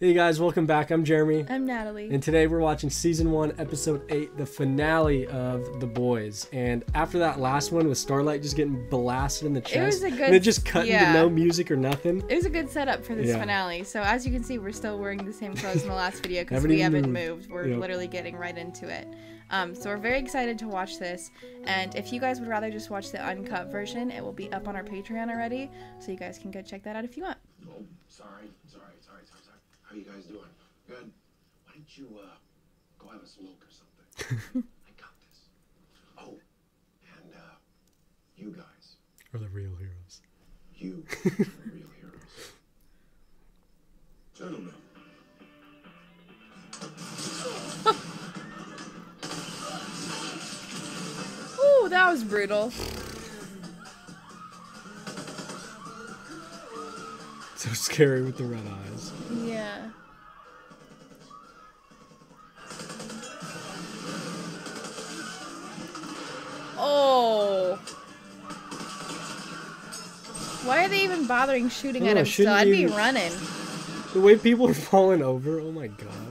Hey guys, welcome back. I'm Jeremy. I'm Natalie. And today we're watching season one, episode eight, the finale of The Boys. And after that last one with Starlight just getting blasted in the chest, it was a good- and it just cut yeah. into no music or nothing. it was a good setup for this Yeah. finale. So as you can see, we're still wearing the same clothes in the last video because we haven't moved. moved. We're Yep. literally getting right into it. Um, so we're very excited to watch this. And if you guys would rather just watch the uncut version, it will be up on our Patreon already. So you guys can go check that out if you want. Oh, sorry. How you guys doing? Good. Why don't you uh go have a smoke or something? I got this. Oh, and uh, you guys, Are the real heroes. you are the real heroes. Gentlemen, Ooh, that was brutal. So scary with the red eyes. Yeah. Oh. Why are they even bothering shooting at know, him still? I'd be you- running. The way people are falling over, oh my god.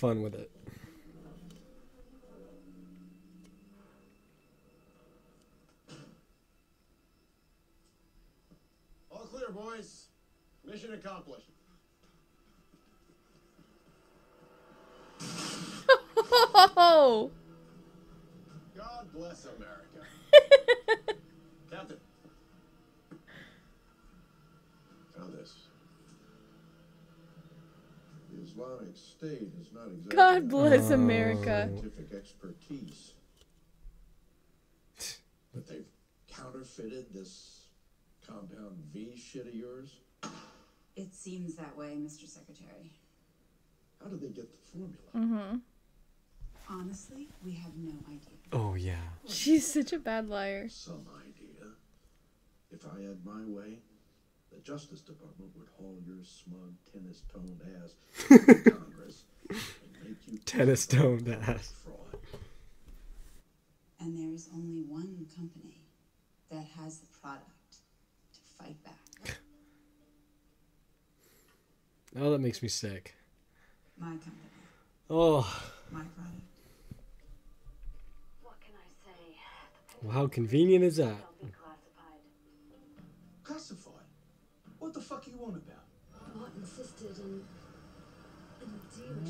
Fun with it. all clear, boys. Mission accomplished. Oh. God bless America. Captain. Found this. The Islamic State is not exactly God bless America. scientific expertise. But they've counterfeited this compound V shit of yours. It seems that way, Mr. Secretary. How did they get the formula? Mm-hmm. Honestly, we have no idea. Oh yeah. She's such a bad liar. Some idea. If I had my way, the Justice Department would haul your smug tennis toned ass to Congress and make you Tennis toned ass. fraud. And there's only one company that has the product to fight back. Oh, that makes me sick. My company, Oh, my product. What can I say? well, how convenient is that? Classified. Classified. What the fuck are you on about? Mott insisted and and deal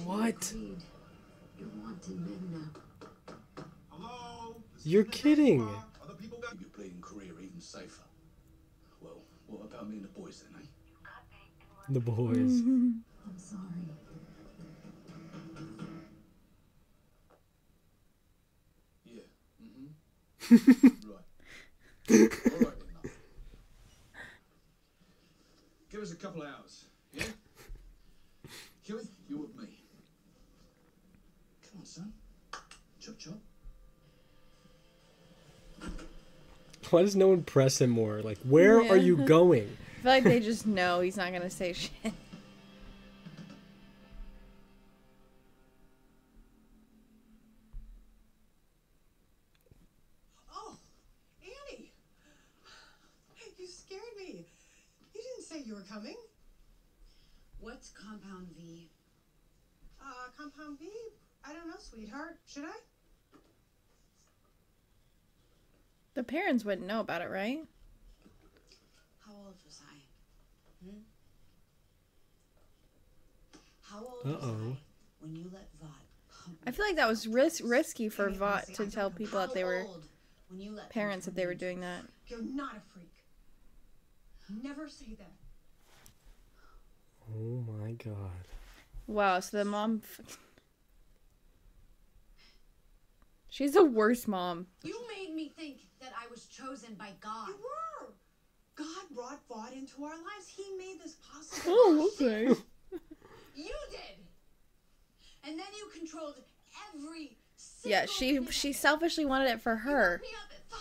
What? You're wanted men. Hello? You're kidding. Other people got your bleeding career even safer. Well, what about me and the boys then, eh? Cut me and The boys. I'm sorry. Yeah. Mm-hmm. right. All right then. Give us a couple of hours, Why does no one press him more? Like, where are you going? I feel like they just know he's not gonna say shit. Oh, Annie! You scared me. You didn't say you were coming. What's Compound V? Uh, Compound V? I don't know, sweetheart. Should I? The parents wouldn't know about it, right? How old was I? Hmm? How old Uh-oh. I when you let Vought I feel like that was ris- risky for Annie, Vought to tell people that they were when you let parents that they were doing that. You're not a freak. Never say that. Oh my god. Wow, so the mom. She's the worst mom. You made me think that I was chosen by God. You were. God brought Vought into our lives. He made this possible. Oh, okay. You did. And then you controlled every Yeah, she minute. she selfishly wanted it for her. Me up at 5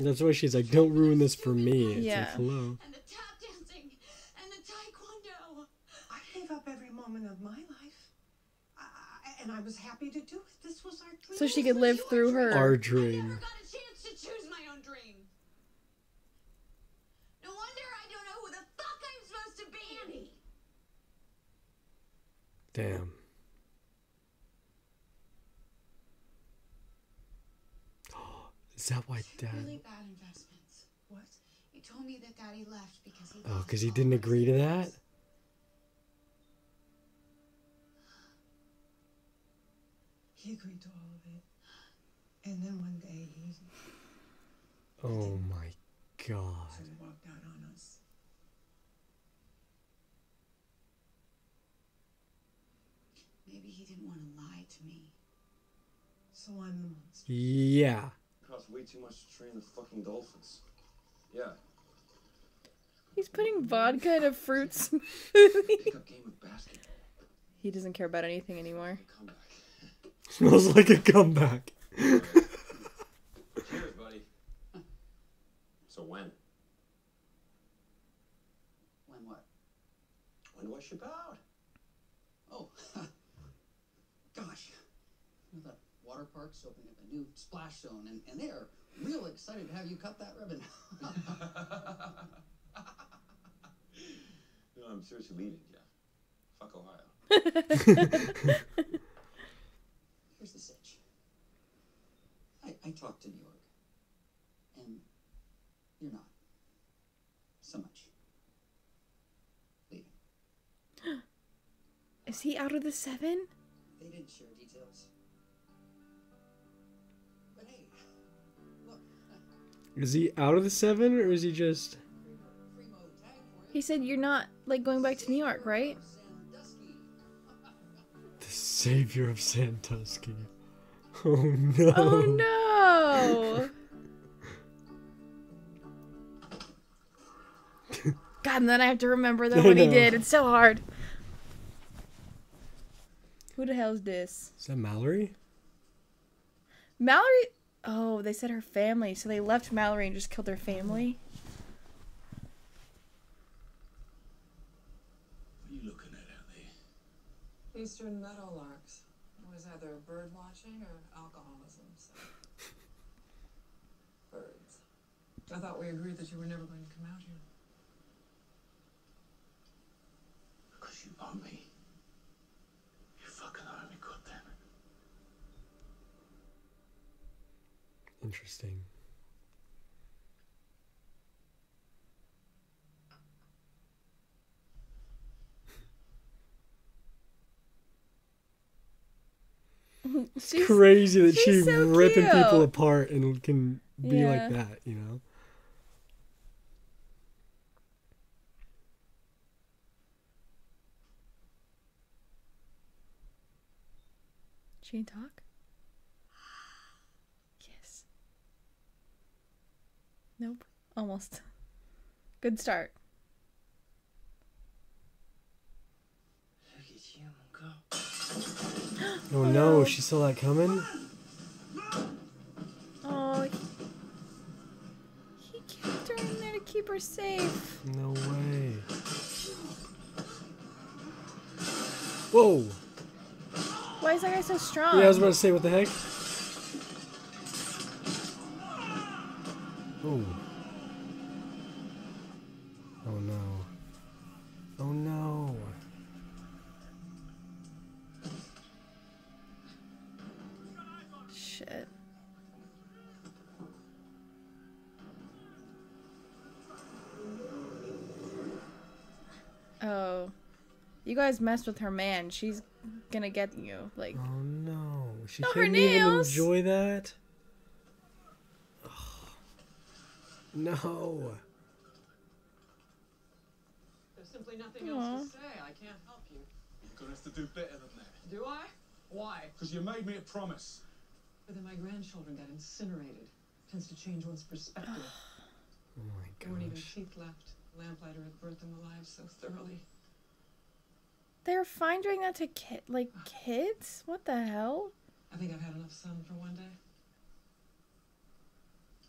a.m. That's why she's like, don't ruin this for me. It's Yeah. like, hello. And the tap dancing and the taekwondo. I gave up every moment of my life. I, I- and I was happy to do it. This was our dream. So she could live through her. Our I dream. never got a chance to choose my own dream. No wonder I don't know who the fuck I'm supposed to be. Annie. Damn. Is that why dad? Really bad investments. What? You told me that Daddy left because he. Oh, because he didn't agree to that? He agreed to all of it. And then one day he Oh my god. sort of walked out on us. Maybe he didn't want to lie to me. So I'm the monster. Yeah. Costs way too much to train the fucking dolphins. Yeah. He's putting vodka in a fruit smoothie. Pick up game of basketball. he doesn't care about anything anymore. Comeback. Smells like a comeback. Cheers, buddy. So when? When what? When do I ship? Oh, gosh. You know, that water park's opening up a new splash zone, and, and they are real excited to have you cut that ribbon. No, I'm seriously leaving, Jeff. Fuck Ohio. I, I talked to New York, and you're not. So much. Leaving. Is he out of the seven? They didn't share details. But hey, look, uh, Is he out of the seven or is he just. free mode tag for you. He said you're not like going back to New York, right? The savior of Sandusky? Oh no. Oh no! God, and then I have to remember though I what he did. It's so hard. Who the hell is this? Is that Mallory? Mallory. Oh, they said her family, so they left Mallory and just killed her family. What are you looking at out there? Eastern meadowlarks. It was either bird watching or alcoholism. So. Birds. I thought we agreed that you were never going to come out here. Because you love me. You fucking owe me, goddammit. Interesting. She's, Crazy that she's she's so ripping people apart and can be Yeah. like that, you know? She can talk. Yes. Nope. Almost. Good start. Look at you, go. Oh no, she saw that coming? Oh, he, he kept her in there to keep her safe. No way. Whoa! Why is that guy so strong? Yeah, I was about to say, what the heck? Oh. Oh guys mess with her man. She's gonna get you. Like, Oh no. She no, couldn't even nails. enjoy that? Oh. No. There's simply nothing Aw. else to say. I can't help you. You're gonna have to do better than that. Do I? Why? Because you made me a promise. But then my grandchildren got incinerated. Tends to change one's perspective. Oh my gosh. there weren't even gosh. teeth left. Lamplighter had burnt them alive so thoroughly. They were fine doing that to kid, like kids. What the hell? I think I've had enough sun for one day.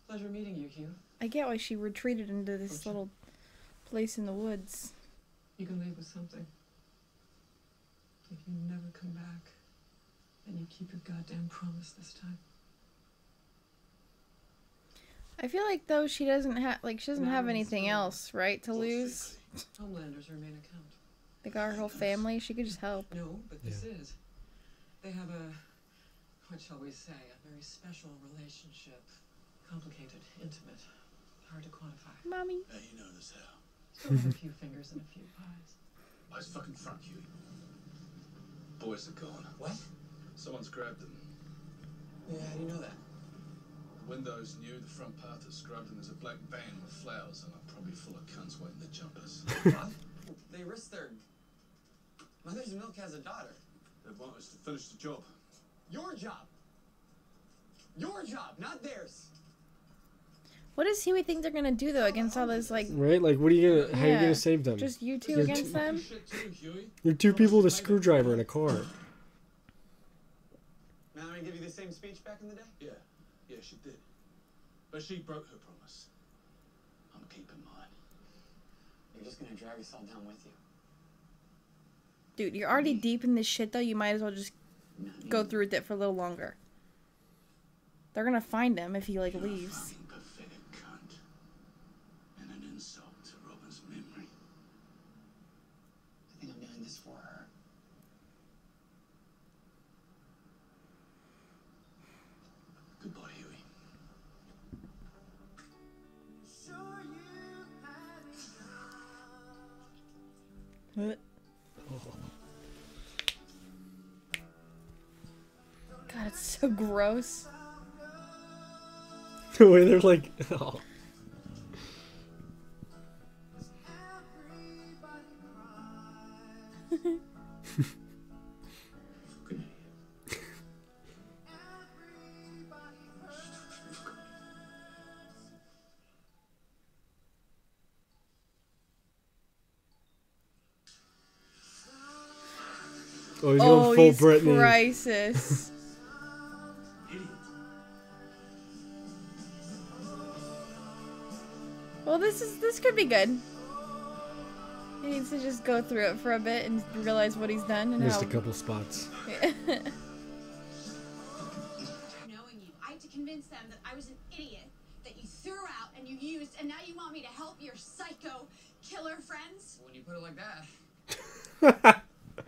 Pleasure meeting you, Hugh. I get why she retreated into this little place in the woods. You can leave with something. If you never come back, then you keep your goddamn promise this time. I feel like though she doesn't have like she doesn't have anything else, right, to lose. Homelander's her main account. They got her whole family. She could just help. No, but this is. They have a, what shall we say, a very special relationship. Complicated, intimate, hard to quantify. Mommy. Hey, you know this how. Still have a few fingers and a few pies. Why's fucking front, you. Boys are gone. What? Someone's grabbed them. Yeah, how do you know that? The windows new, the front path is scrubbed, and there's a black van with flowers, and I'm probably full of cunts waiting to jump us. What? They risked their. Mother's Milk has a daughter. They want us to finish the job. Your job. Your job, not theirs. What does Hughie think they're gonna do though against all this like? Right? Like, what are you gonna? How are you gonna save them? Just you two You're against two- them? Shit too, Hughie. You're two people with a screwdriver in a car. Mallory give you the same speech back in the day? Yeah, yeah, she did. But she broke her promise. I'm keeping mine. You're just gonna drag us all down with you. Dude, you're already mm-hmm. deep in this shit though. You might as well just go through with it for a little longer. They're gonna find him if he like leaves. God, it's so gross. the way they're like, oh. Full Britney. crisis. well, this is this could be good. He needs to just go through it for a bit and realize what he's done and Missed how. a couple spots. knowing you. I had to convince them that I was an idiot that you threw out and you used, and now you want me to help your psycho killer friends? When you put it like that.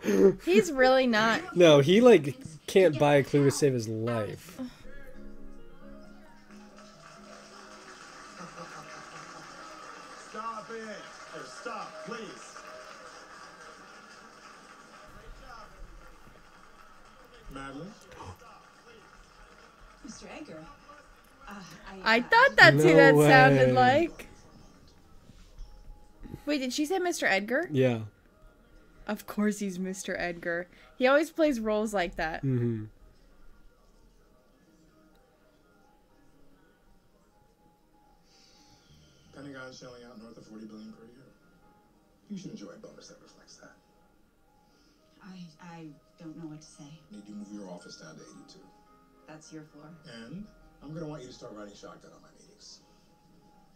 He's really not. No, he like can't buy a clue to save his life. Stop it! Or stop, please. Madelyn? Mr. Edgar. Uh, I thought that's who No that sounded like. Wait, did she say Mr. Edgar? Yeah. Of course he's Mr. Edgar. He always plays roles like that. Mm-hmm. Pentagon shelling out north of 40 billion per year. You should enjoy a bonus that reflects that. I I don't know what to say. Need you move your office down to 82. That's your floor. And I'm gonna want you to start riding shotgun on my meetings.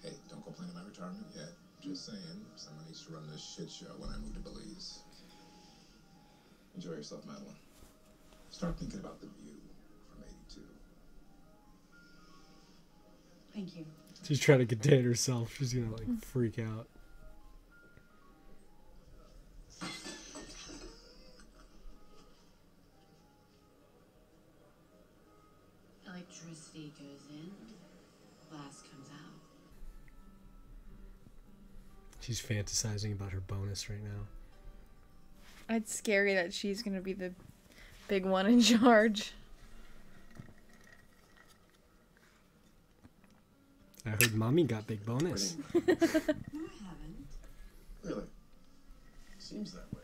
Hey, don't complain about retirement yet. Just saying, someone needs to run this shit show when I move to Belize. Enjoy yourself, Madelyn. Start thinking about the view from 82. Thank you. She's trying to contain herself. She's gonna like mm. freak out. Electricity goes in, glass comes out. She's fantasizing about her bonus right now. It's scary that she's gonna be the big one in charge. I heard mommy got big bonus. No, I haven't. Really? Seems that way.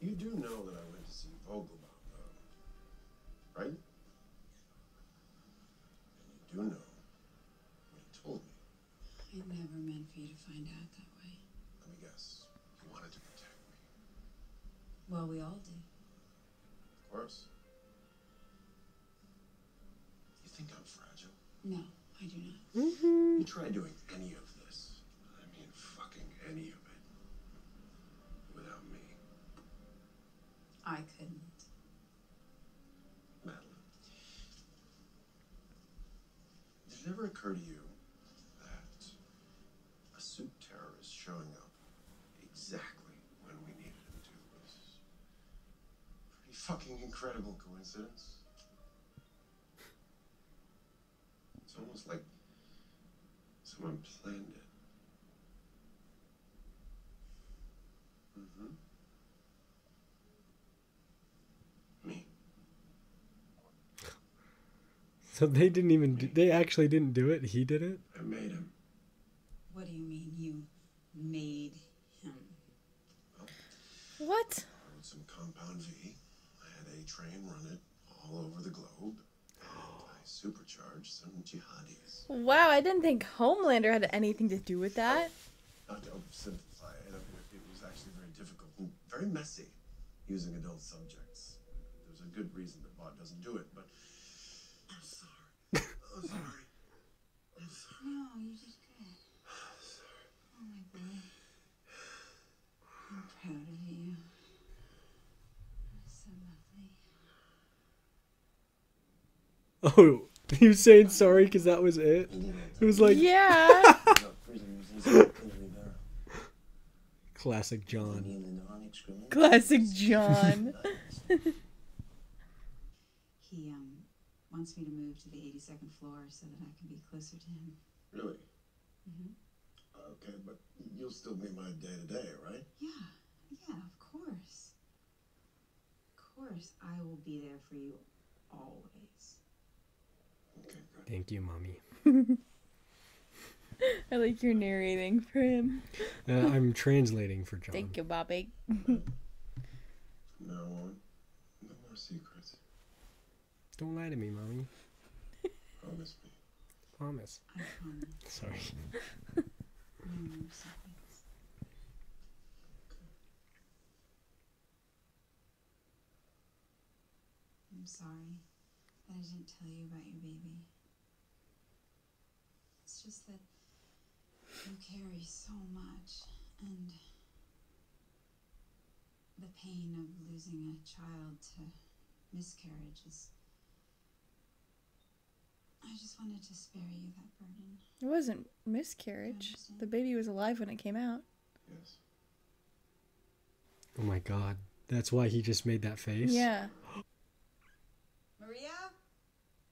You do know that I went to see Vogelbaum, though. Right? And you do know what he told me. I never meant for you to find out Well, we all do. Of course. You think I'm fragile? No, I do not. Mm-hmm. You try doing any of this. I mean, fucking any of it. Without me. I couldn't. Madelyn. Did it ever occur to you that a suit terrorist showing up exactly when we needed him to was a pretty fucking incredible coincidence? It's almost like someone planned it. Mm-hmm. Me. So they didn't even. Do, they actually didn't do it. He did it. I made him. What do you mean you made him? What? Borrowed some compound V. I had a train run it all over the globe. And I supercharged some jihadis. Wow, I didn't think Homelander had anything to do with that. Not to oversimplify it, it was actually very difficult and very messy using adult subjects. There's a good reason that Bob doesn't do it, but I'm sorry. I'm sorry. I'm sorry. No, you did good. Oh my boy. I'm proud of you. So lovely. Oh, he was saying sorry because that was it. It was like Yeah. classic John. Classic John. He um wants me to move to the 82nd floor so that I can be closer to him. Really? Mhm. Okay, but you'll still be my day to day, right? Yeah, yeah, of course. Of course, I will be there for you always. Okay, good. Thank you, mommy. I like your narrating for him. Uh, I'm translating for John. Thank you, Bobby. From now on, no more secrets. Don't lie to me, mommy. Promise me. Promise. I promise. Sorry. No more secrets. I'm sorry that I didn't tell you about your baby. It's just that you carry so much, and the pain of losing a child to miscarriage is. I just wanted to spare you that burden. It wasn't miscarriage. The baby was alive when it came out. Yes. Oh my god. That's why he just made that face? Yeah. Maria?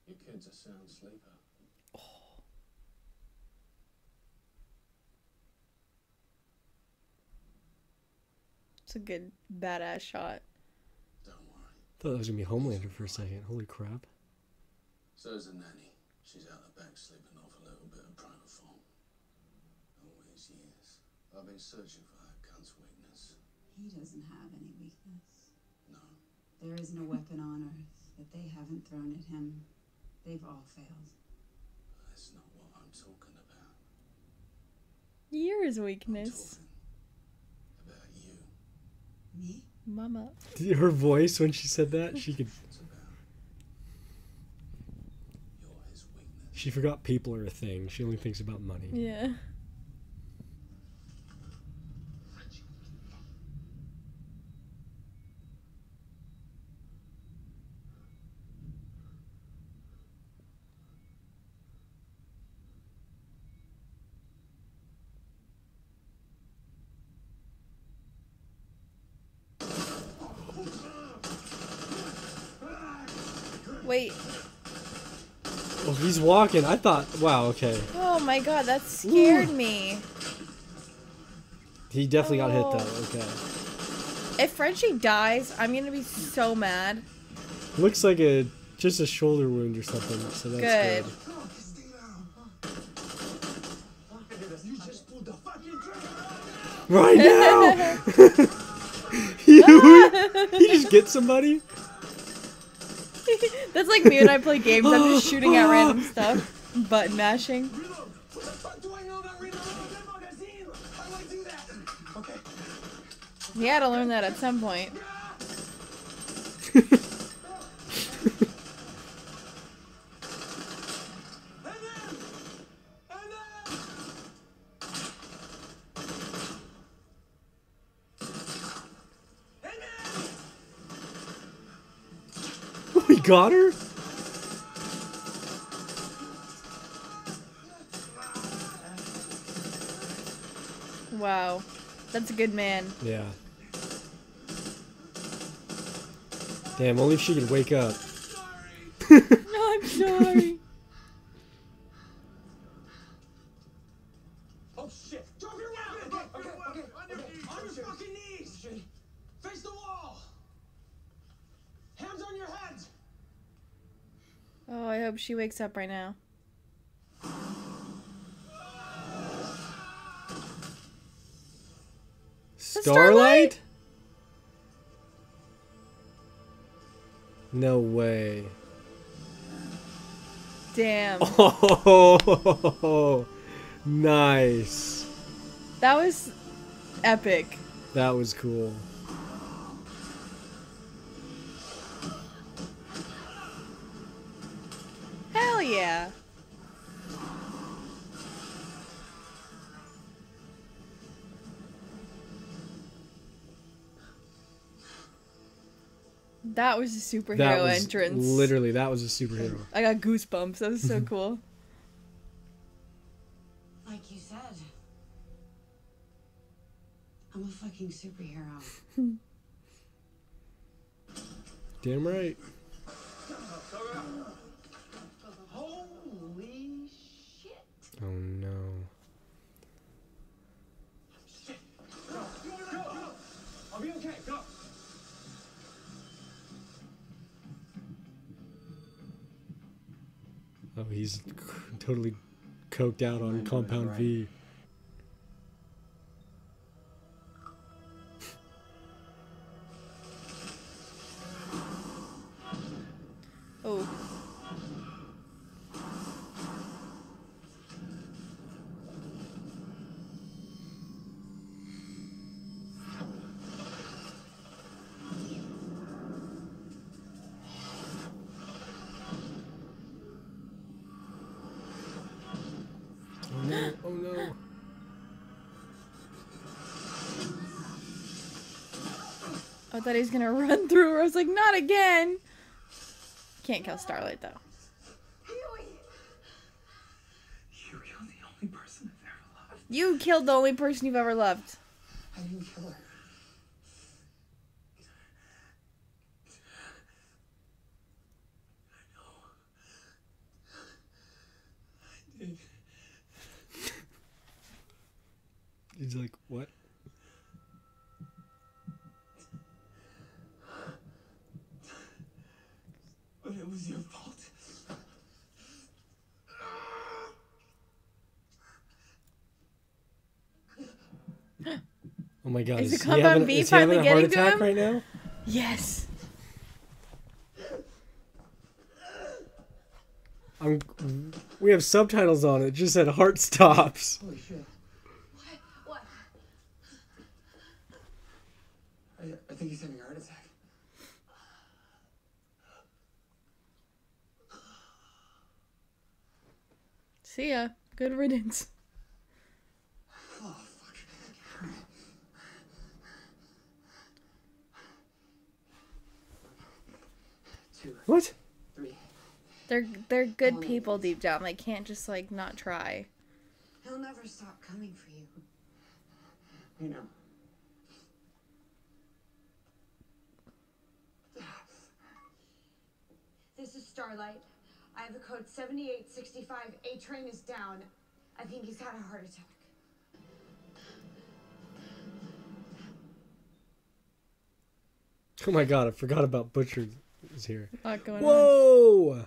Your kid's a sound sleeper. Oh. It's a good badass shot. Don't worry. Thought that was gonna be Homelander for a second. Holy crap. So's the nanny. She's out the back sleeping off a little bit of private form. All these years, I've been searching for that cunt's weakness. He doesn't have any weakness. No. There isn't a weapon on earth that they haven't thrown at him. They've all failed. That's not what I'm talking about. Years weakness. About you. Me? Mama. Her voice when she said that, she could. She forgot people are a thing. She only thinks about money. Yeah. Wait. Oh, he's walking. I thought, wow, okay. Oh my god, that scared me. He definitely got hit Oh. though. Okay. If Frenchie dies, I'm gonna be so mad. Looks like a just a shoulder wound or something. So that's Good. good. You just pulled the fucking Right now. you, you just get somebody. That's like me when I play games. I'm just shooting at random stuff, button mashing. He had to learn that at some point. got her? Wow. That's a good man. Yeah. Damn, only if she could wake up. no, I'm sorry. Oh shit! Drop your weapon! Okay, okay, okay. On your, on your fucking knees! Face the wall! Hands on your heads! Oh, I hope she wakes up right now. Starlight? No way. Damn. Oh, nice. That was epic. That was cool. That was a superhero That was entrance. literally that was a superhero. I got goosebumps. That was so cool. Like you said, I'm a fucking superhero. Damn right. He's totally coked out on Compound V. I thought he gonna run through her. I was like, not again. Can't kill Starlight though. You killed the only person I've ever loved. You killed the only person you've ever loved. I didn't kill her. I did. He's like, what? But it was your fault. Oh my god. Is Is, the he Compound having, V is he having finally a heart getting to attack him? right now? Yes. I'm. We have subtitles on it. it Just said heart stops. Holy shit. What? I, I think he's having a heart attack. See ya. Good riddance. Oh, fuck. Two, What? three. They're they're good people deep down. They can't just like not try. He'll never stop coming for you. You know. This is Starlight. I have the code 7865. A-Train is down. I think he's had a heart attack. Oh my god, I forgot about Butcher is here. Lot going Whoa!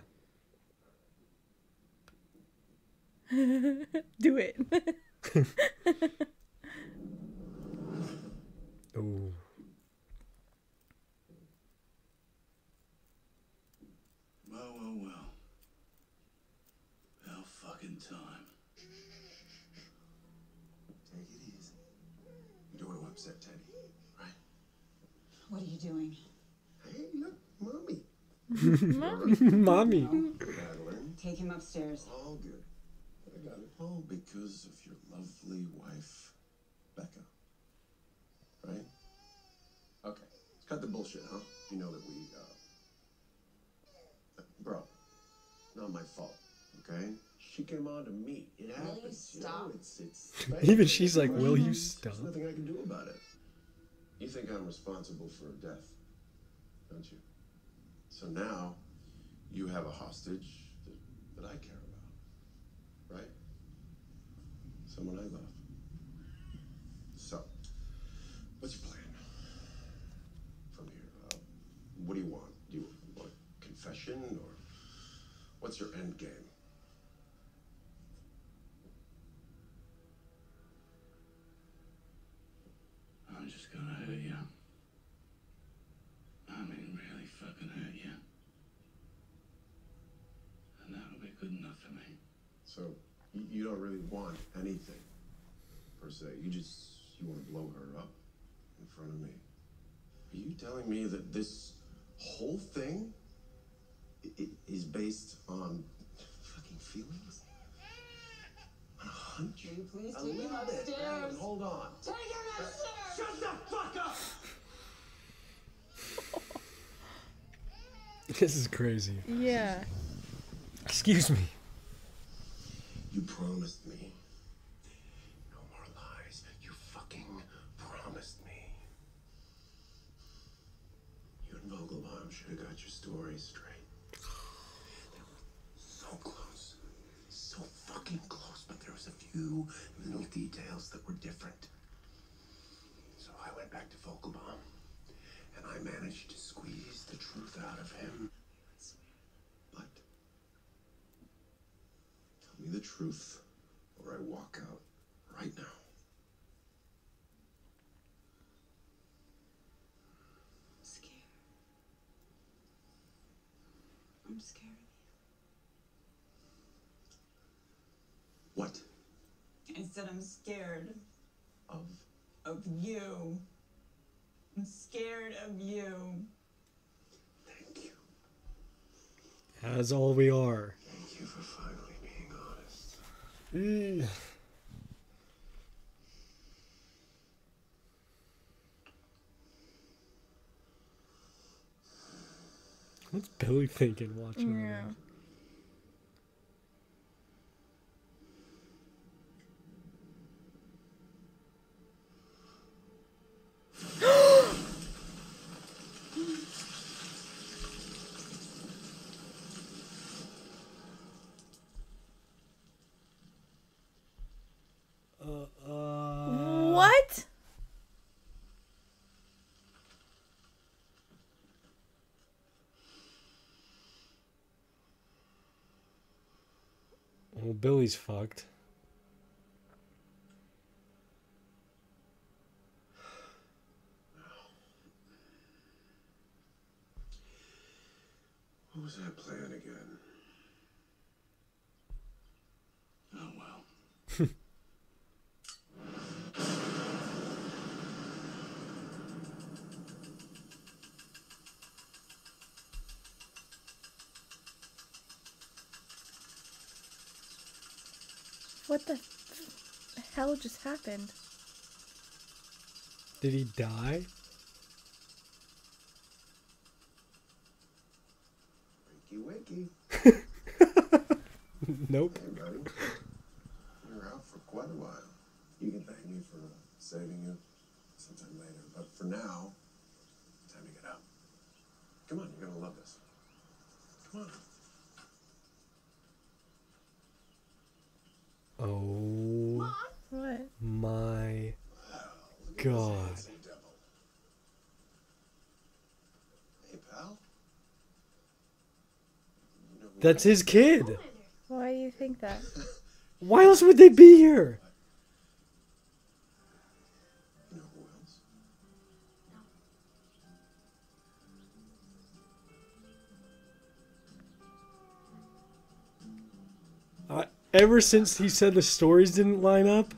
on. Do it. Ooh. Well, well, well. About fucking time. Take it easy. You don't want to upset Teddy, right? What are you doing? Hey, look, mommy. Mommy. Madelyn. Take him upstairs. All good. I got it. All because of your lovely wife, Becca. Right? Okay. Cut the bullshit, huh? You know that we, uh, Bro, not my fault, okay? She came on to me. It Will you happens. you know, stop? it's it's. Even she's like, "Will you There's stop?" nothing I can do about it. You think I'm responsible for her death, don't you? So now, you have a hostage that, I care about, right? Someone I love. So, what's your plan from here? Uh, what do you want? Do you want confession or what's your end game? I'm just gonna hurt you. I mean, really fucking hurt you. And that'll be good enough for me. So you, you don't really want anything per se. You just you want to blow her up in front of me. Are you telling me that this whole thing i- i- is based on fucking feelings? On a hunch? Will you please A take him little bit. upstairs? Hold on. Take him upstairs! Shut the fuck up! This is crazy. Yeah. Excuse me. You promised me. No more lies. You fucking promised me. You and Vogelbaum should have got your story straight. They were so close. So fucking close, but there was a few little details that were different. So I went back to Vogelbaum and I managed to squeeze the truth out of him. But Tell me the truth, or I walk out right now. scared. I'm scared What? I said I'm scared Of? of you. I'm scared of you. Thank you. As all we are. Thank you for finally being honest. What's Billy thinking watching Yeah. that? Uh, uh, What? Well, Billy's fucked. What was that plan What the hell just happened? Did he die? Wakey wakey. Nope. Hey, buddy. You're out for quite a while. You can thank me for saving you sometime later. But for now, time to get up. Come on, you're gonna love this. Come on. Oh What? my god. Hey, pal. That's his kid. Why do you think that? Why else would they be here? You know who else? Uh, ever since he said the stories didn't line up,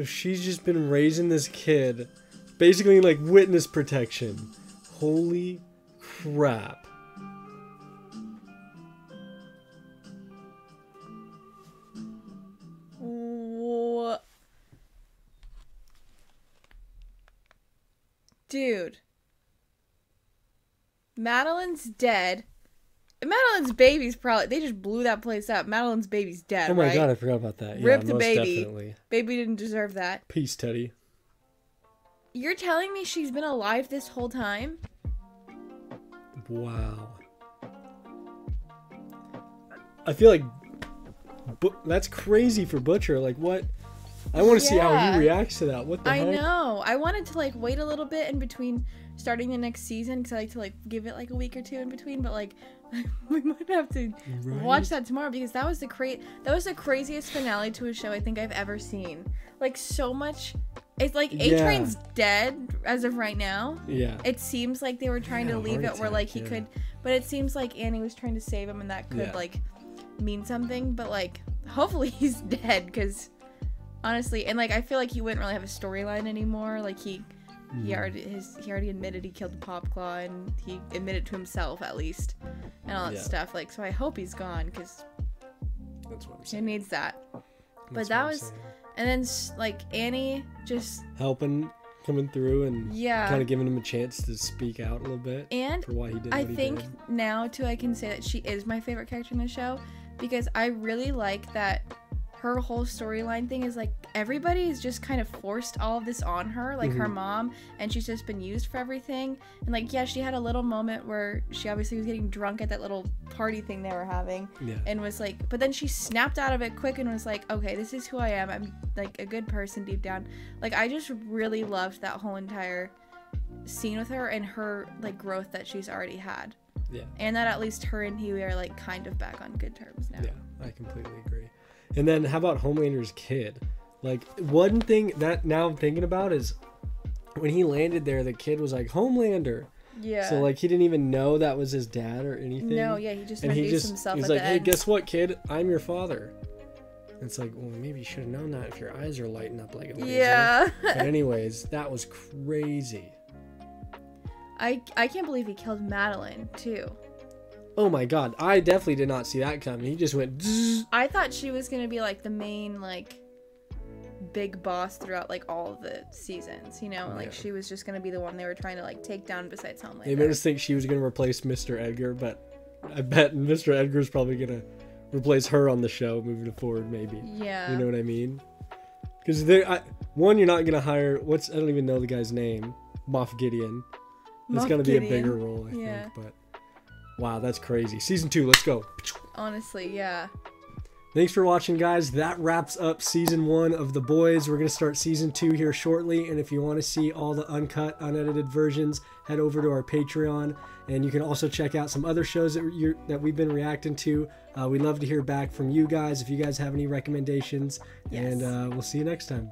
So she's just been raising this kid basically like witness protection. Holy crap. Wha- Dude. Madelyn's dead. Madelyn's baby's probably they just blew that place up. Madelyn's baby's dead. Oh my right? god, I forgot about that. Yeah, Rip the most baby. definitely. Baby didn't deserve that. Peace, Teddy. You're telling me she's been alive this whole time? Wow. I feel like that's crazy for Butcher. Like what? I want to see how he reacts to that. What the I heck? know. I wanted to like wait a little bit in between starting the next season because I like to like give it like a week or two in between. But like, we might have to watch that tomorrow because that was the cra- that was the craziest finale to a show I think I've ever seen. Like so much. It's like A Yeah. Train's dead as of right now. Yeah. It seems like they were trying Yeah, to leave it where like he yeah. could, but it seems like Annie was trying to save him and that could Yeah. like mean something. But like, hopefully he's dead because honestly, and like I feel like he wouldn't really have a storyline anymore. Like he. He Mm. already his he already admitted he killed the Popclaw and he admitted to himself at least and all that Yeah. stuff like so I hope he's gone because That's what I'm he needs that. but that was saying. and then like Annie just helping coming through and Yeah. kind of giving him a chance to speak out a little bit And for why he did I think did. now too I can say that she is my favorite character in the show because I really like that her whole storyline thing is like everybody is just kind of forced all of this on her like her Mhm. mom and she's just been used for everything and like yeah she had a little moment where she obviously was getting drunk at that little party thing they were having Yeah. and was like but then she snapped out of it quick and was like okay this is who I am I'm like a good person deep down like I just really loved that whole entire scene with her and her like growth that she's already had Yeah. and that at least her and Hughie are like kind of back on good terms now. Yeah, I completely agree. And then how about Homelander's kid? Like one thing that now I'm thinking about is when he landed there, the kid was like Homelander. Yeah. So like he didn't even know that was his dad or anything. No, yeah, he just and he just himself he's like, hey, end." guess what, kid? I'm your father. It's like, well, maybe you should have known that if your eyes are lighting up like a laser. Yeah. but anyways, that was crazy. I I can't believe he killed Madelyn too. Oh my god, I definitely did not see that coming. He just went. Zzz. I thought she was gonna be like the main like big boss throughout like all the seasons, you know, oh, like Yeah. she was just gonna be the one they were trying to like take down besides Homelander. They made us think she was gonna replace Mr. Edgar, but I bet Mr. Edgar's probably gonna replace her on the show moving forward. Maybe. Yeah. You know what I mean? Because they, I, one, you're not gonna hire. What's I don't even know the guy's name. Moff Gideon. Moff It's gonna be a bigger role, I Yeah. think. But wow, that's crazy. Season two, let's go. Honestly, yeah. Thanks for watching, guys. That wraps up season one of The Boys. We're going to start season two here shortly. And if you want to see all the uncut, unedited versions, head over to our Patreon. And you can also check out some other shows that, you're, that we've been reacting to. Uh, we'd love to hear back from you guys if you guys have any recommendations. And uh, we'll see you next time.